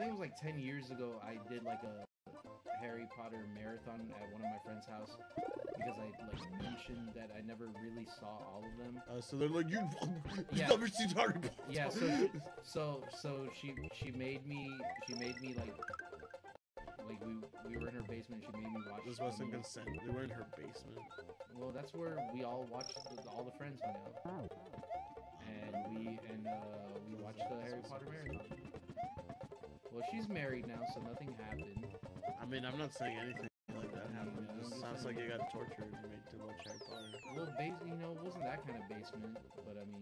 think it was like 10 years ago. I did like a Harry Potter marathon at one of my friend's house because I like mentioned that I never really saw all of them. Uh, so they're like, you, you've Yeah. never seen Harry Potter. Yeah, so so so she she made me she made me like like we we were in her basement. She made me watch. this wasn't consent. They were in her basement. Well, that's where we all watched the, all the friends hung out, and we and uh, we watched the Harry Potter marathon. Well, she's married now, so nothing happened. I mean, I'm not saying anything like that happened. It just sounds like you got tortured and made too much Harry Potter. Well, bas you know, it wasn't that kind of basement, but I mean,